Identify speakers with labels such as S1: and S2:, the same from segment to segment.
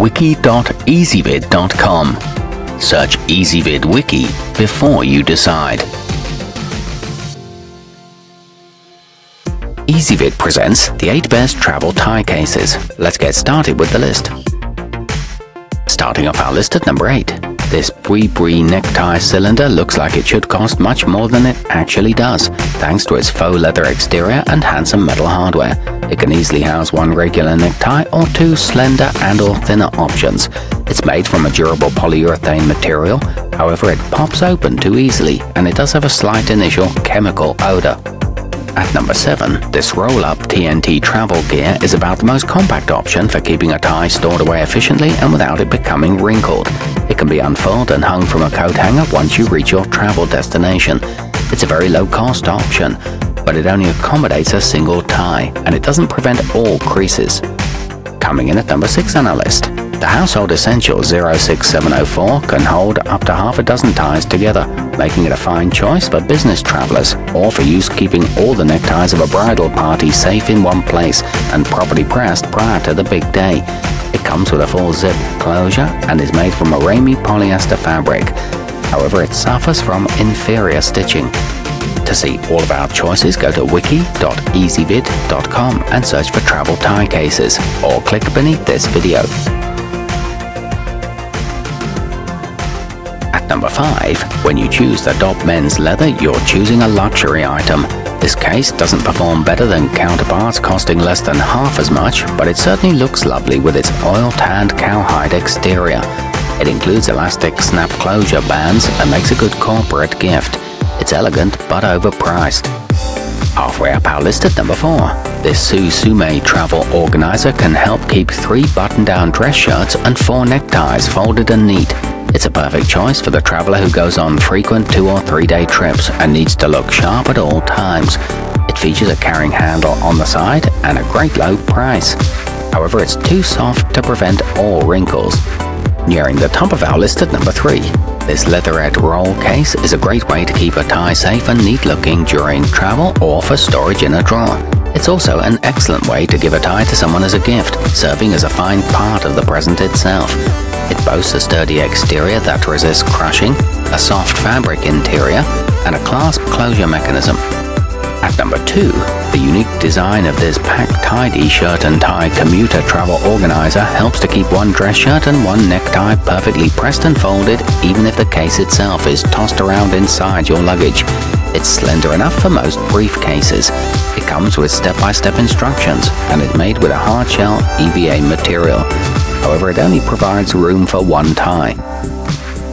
S1: wiki.ezvid.com. Search Ezvid Wiki before you decide. Ezvid presents the 8 best travel tie cases. Let's get started with the list. Starting off our list at number 8. This Bui Bui necktie cylinder looks like it should cost much more than it actually does, thanks to its faux leather exterior and handsome metal hardware. It can easily house one regular necktie or two slender and or thinner options. It's made from a durable polyurethane material, however it pops open too easily and it does have a slight initial chemical odor. At number 7, this roll-up TNT travel gear is about the most compact option for keeping a tie stored away efficiently and without it becoming wrinkled. Can be unfurled and hung from a coat hanger once you reach your travel destination. It's a very low-cost option, but it only accommodates a single tie, and it doesn't prevent all creases. Coming in at number 6 on our list, the Household Essentials 06704 can hold up to half a dozen ties together, making it a fine choice for business travelers or for use keeping all the neckties of a bridal party safe in one place and properly pressed prior to the big day. Comes with a full zip closure and is made from a Ramie polyester fabric. However, it suffers from inferior stitching. To see all of our choices, go to wiki.ezvid.com and search for travel tie cases, or click beneath this video. Number 5, when you choose the Dopp men's leather, you're choosing a luxury item. This case doesn't perform better than counterparts costing less than half as much, but it certainly looks lovely with its oil-tanned cowhide exterior. It includes elastic snap closure bands and makes a good corporate gift. It's elegant but overpriced. Halfway up our list at number 4. This Susumei travel organizer can help keep three button-down dress shirts and four neckties folded and neat. It's a perfect choice for the traveler who goes on frequent two or three day trips and needs to look sharp at all times. It features a carrying handle on the side and a great low price. However, it's too soft to prevent all wrinkles. Nearing the top of our list at number 3. This leatherette roll case is a great way to keep a tie safe and neat looking during travel or for storage in a drawer. It's also an excellent way to give a tie to someone as a gift, serving as a fine part of the present itself. It boasts a sturdy exterior that resists crushing, a soft fabric interior, and a clasp closure mechanism. At number 2, the unique design of this pack tidy shirt and tie commuter travel organizer helps to keep one dress shirt and one necktie perfectly pressed and folded even if the case itself is tossed around inside your luggage. It's slender enough for most briefcases. Comes with step-by-step -step instructions and is made with a hard-shell EVA material. However, it only provides room for one tie.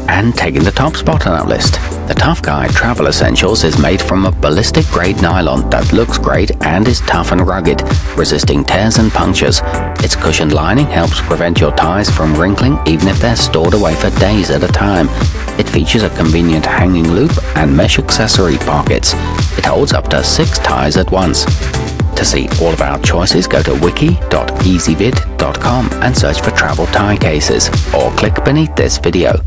S1: And taking the top spot on our list, the Tuff Guy Travel Essentials is made from a ballistic grade nylon that looks great and is tough and rugged, resisting tears and punctures. Its cushioned lining helps prevent your ties from wrinkling even if they're stored away for days at a time. It features a convenient hanging loop and mesh accessory pockets. Holds up to six ties at once. To see all of our choices, go to wiki.ezvid.com and search for travel tie cases, or click beneath this video.